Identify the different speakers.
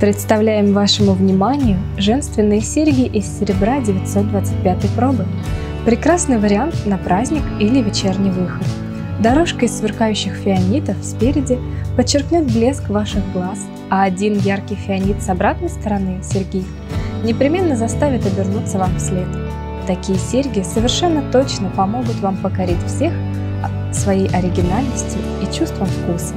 Speaker 1: Представляем вашему вниманию женственные серьги из серебра 925 пробы. Прекрасный вариант на праздник или вечерний выход. Дорожка из сверкающих фианитов спереди подчеркнет блеск ваших глаз, а один яркий фианит с обратной стороны серьги непременно заставит обернуться вам вслед. Такие серьги совершенно точно помогут вам покорить всех своей оригинальностью и чувством вкуса.